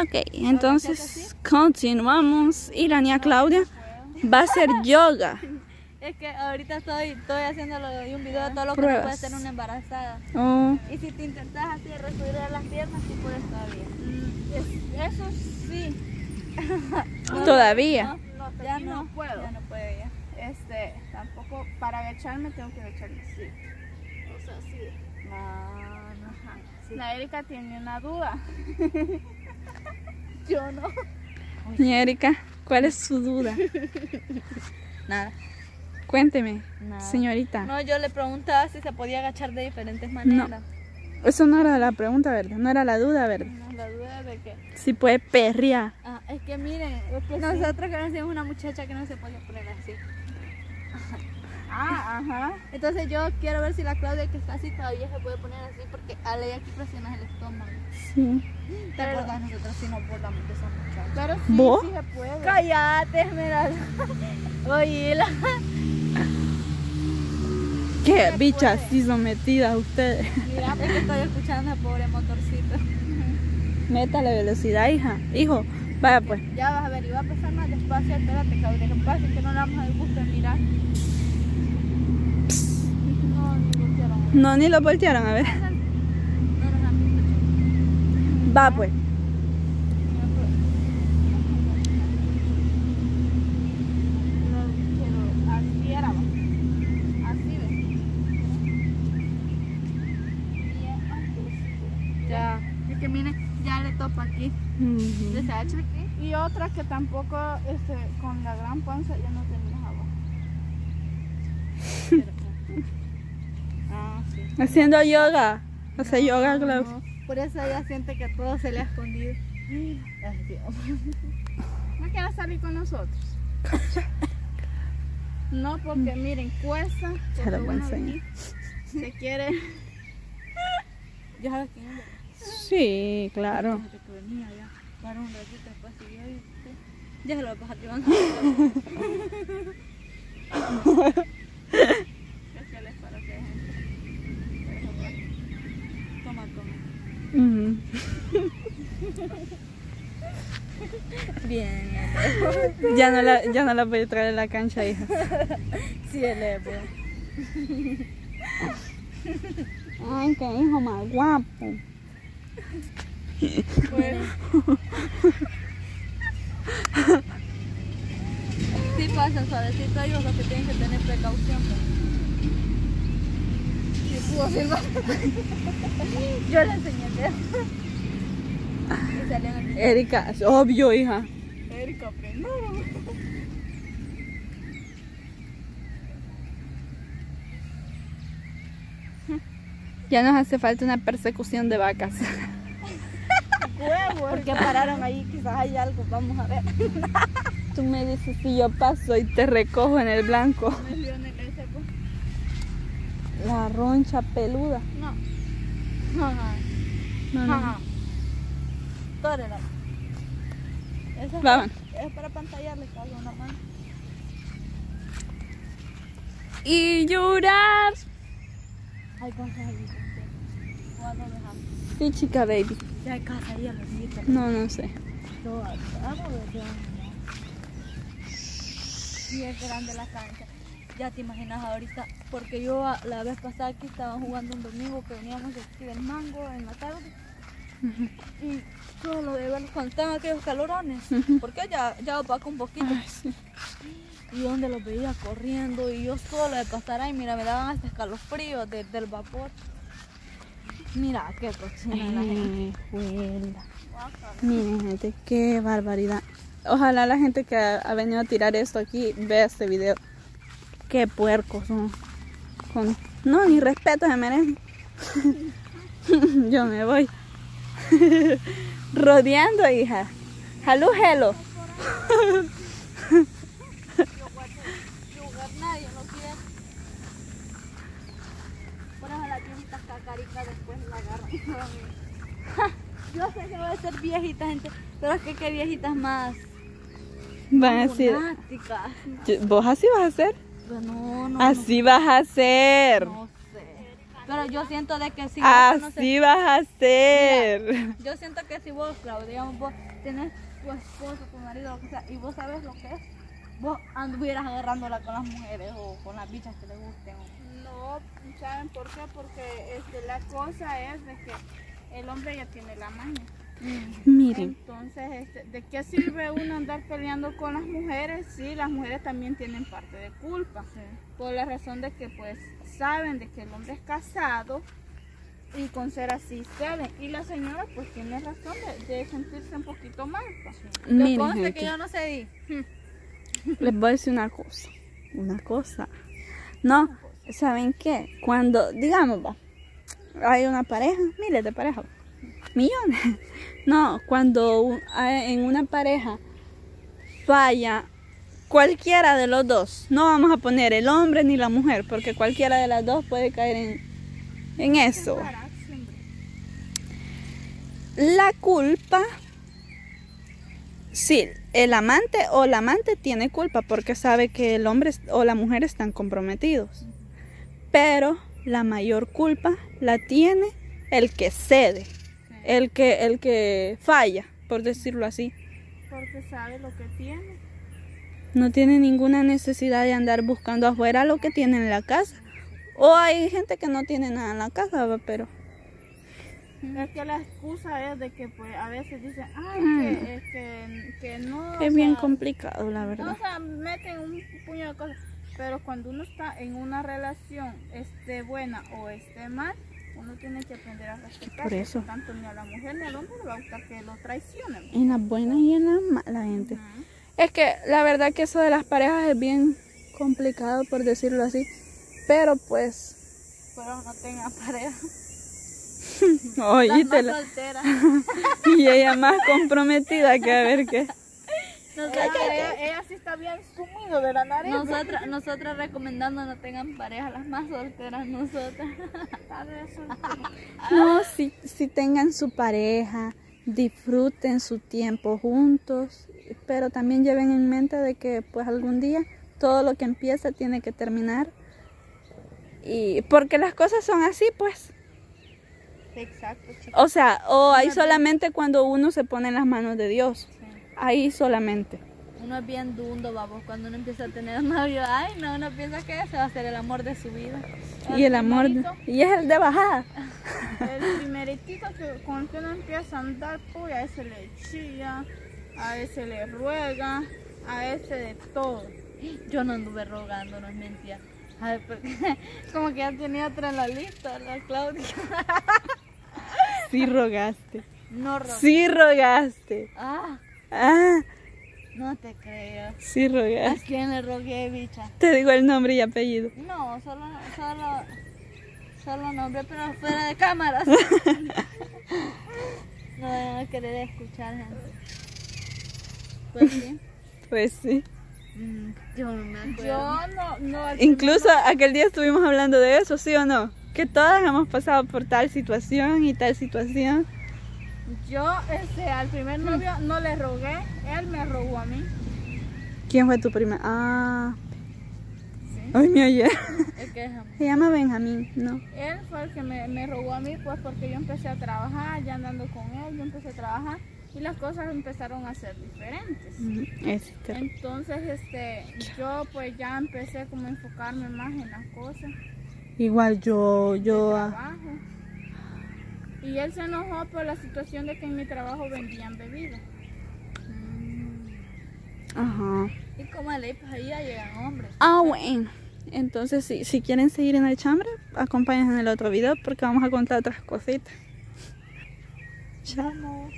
Ok, entonces continuamos. Y la niña Claudia va a hacer yoga. Es que ahorita estoy, estoy haciendo un video de todo lo que puede hacer una embarazada. Oh. Y si te intentas así resolver las piernas, sí puedes todavía. Mm, eso sí. ¿Todavía? No, ya no, puedo. Ya no puedo ya. Este, tampoco para agacharme tengo que agacharme así. O sea, sí. No, no, sí. La Erika tiene una duda. Yo no. Erika, ¿cuál es su duda? Nada. Cuénteme, señorita. No, yo le preguntaba si se podía agachar de diferentes maneras. No. Eso no era la pregunta, ¿verdad? No era la duda, ¿verdad? No, la duda de que... Si puede perrear. Ah, es que miren, nosotros conocimos una muchacha que no se podía poner así. Ajá. Entonces yo quiero ver si la Claudia que está así todavía se puede poner así porque a ley aquí presionas el estómago. Sí. ¿Te acuerdas nosotros si no burlamos de esa muchacha? Pero sí, ¿Vos? sí se puede. Cállate, Esmeralda. Oye, la... Qué bichas sí sometidas ustedes. Mira, porque estoy escuchando a pobre motorcito. Meta la velocidad, hija. Hijo, vaya pues. Ya vas a ver, y va a pasar más despacio. Espérate, Claudia, que pasa que no le damos el gusto de mirar. No, ni voltearon. No, ni lo voltearon, a ver. No nos han visto. Va pues. que mire, ya le topa aquí. Y otra que tampoco, este, con la gran panza ya no tenemos agua. Ah, sí. Haciendo yoga. Hace yoga, Klaus. Por eso ella siente que todo se le ha escondido. Ay, Dios. ¿No quiere salir con nosotros? No, porque miren, cuesta. Ya lo voy a enseñar. Se quiere. Ya sabes quién es. Sí, claro. Para un ratito después siguió y ya se lo va a pasar van a para que Toma, toma. Bien, ya no la, ya no la voy a traer a la cancha, hija. Sí, el Evo. Ay, qué hijo más guapo. Bueno. Sí pasa suavecito hay otros que tienen que tener precaución. Sí pudo. Yo le enseñé el dedo. Erika, es obvio, hija. Erika, aprende. Ya nos hace falta una persecución de vacas. Huevo, porque pararon ahí, quizás hay algo, vamos a ver. Tú me dices si yo paso y te recojo en el blanco. La roncha peluda. No. No, no. No, no. Tórela. Esa Vamos. Es para pantallarle cada una mano. Y llorar. Hay cosas ahí. ¿Cuándo dejamos? Sí, chica baby. Ya hay casa ahí a los No, no sé. Sí, es grande la cancha. Ya te imaginas ahorita, porque yo la vez pasada aquí estaba jugando un domingo que veníamos de aquí del mango en la tarde. Y solo de ver cuando estaban aquellos calorones, porque ya, ya opacó un poquito. Y donde los veía corriendo y yo solo de pasar ahí, mira, me daban hasta escalofríos del vapor. Mira qué cochina la gente. Miren gente, qué barbaridad. Ojalá la gente que ha, venido a tirar esto aquí vea este video. Qué puercos son. Con... No, ni respeto se merecen. Yo me voy. Rodeando, hija. Halú, hello. después la agarran. Yo sé que voy a ser viejita, gente, pero es que qué viejitas más. Van a decir. ¿Vos así vas a hacer? No, no. Así vas a hacer. Pero yo siento de que si vos conoces- Así vas a ser. yo siento que si vos, Claudia, digamos, vos tenés tu esposo, tu marido, lo que sea, y vos sabes lo que es, vos anduvieras agarrándola con las mujeres o con las bichas que le gusten. No, ¿saben por qué? Porque este, la cosa es de que el hombre ya tiene la maña. Miren, Entonces, este, ¿de qué sirve uno andar peleando con las mujeres? Sí, las mujeres también tienen parte de culpa. Por la razón de que pues saben de que el hombre es casado y con ser así ceden. Y la señora pues tiene razón de, de sentirse un poquito mal. pues. Miren, gente, que yo no sé les voy a decir una cosa. Una cosa. No, ¿saben qué? Cuando, digamos, va, hay una pareja, miles de parejas, millones. No, cuando en una pareja falla cualquiera de los dos, no vamos a poner el hombre ni la mujer, porque cualquiera de las dos puede caer en, en eso. La culpa, sí, el amante o la amante tiene culpa porque sabe que el hombre o la mujer están comprometidos. Pero la mayor culpa la tiene el que cede, el que, el que falla, por decirlo así. Porque sabe lo que tiene. No tiene ninguna necesidad de andar buscando afuera lo que tiene en la casa. O hay gente que no tiene nada en la casa, pero Es que la excusa es de que pues a veces dicen, ay, Mm. que, es que, que no. es bien sea, complicado, la No, verdad. o sea, meten un puño de cosas. Pero cuando uno está en una relación, esté buena o esté mal, uno tiene que aprender a respetar. Por eso. Tanto ni a la mujer ni al hombre le va a gustar que lo traicionen. En las buenas y en las malas, gente. Ujú. Es que la verdad que eso de las parejas es bien complicado, por decirlo así. Pero pues, Pero no tenga pareja. oíste, y ella más comprometida que a ver qué. Nosotras, Ella, ella sí está bien sumido de la nariz. nosotras, nosotras recomendando no tengan pareja, las más solteras nosotras. No, si, si tengan su pareja, disfruten su tiempo juntos, pero también lleven en mente de que pues algún día todo lo que empieza tiene que terminar. Y porque las cosas son así, pues. Exacto, chicos. O sea, o hay solamente cuando uno se pone en las manos de Dios. Ahí solamente. Uno es bien dundo, vamos, cuando uno empieza a tener novio, ay no, uno piensa que ese va a ser el amor de su vida. Y el amor. Y es el de bajada. El primeritito que, con que uno empieza a andar, pues a ese le chilla, a ese le ruega, a ese de todo. Yo no anduve rogando, no es mentira. Ay, porque como que ya tenía otra en la lista, la Claudia. Sí rogaste. No rogué. Sí rogaste. Ah, Ah, no te creo. sí ¿A rogaste. quién le rogué, bicha? Te digo el nombre y apellido. No, solo, solo, solo nombre, pero fuera de cámaras. no van a querer escuchar, gente. Pues sí. Pues sí. Mm, yo no me acuerdo. Yo no, no, Incluso aquel día estuvimos hablando de eso, ¿sí o no? Que todas hemos pasado por tal situación y tal situación. Yo, este, al primer novio no le rogué, él me rogó a mí. ¿Quién fue tu primer? Ah. Sí. Ay, que es amor. Se llama Benjamín, ¿no? Él fue el que me, me rogó a mí, pues porque yo empecé a trabajar, ya andando con él, yo empecé a trabajar y las cosas empezaron a ser diferentes. Ujú, ese te- Entonces, este, yo pues ya empecé como a enfocarme más en las cosas, Igual yo, yo. ah, trabajo. Y él se enojó por la situación de que en mi trabajo vendían bebidas. Ajá. Y como ley, pues ahí ya llegan hombres. Ah, bueno. Entonces, si, si quieren seguir en el chambre, acompáñense en el otro video porque vamos a contar otras cositas. Chao.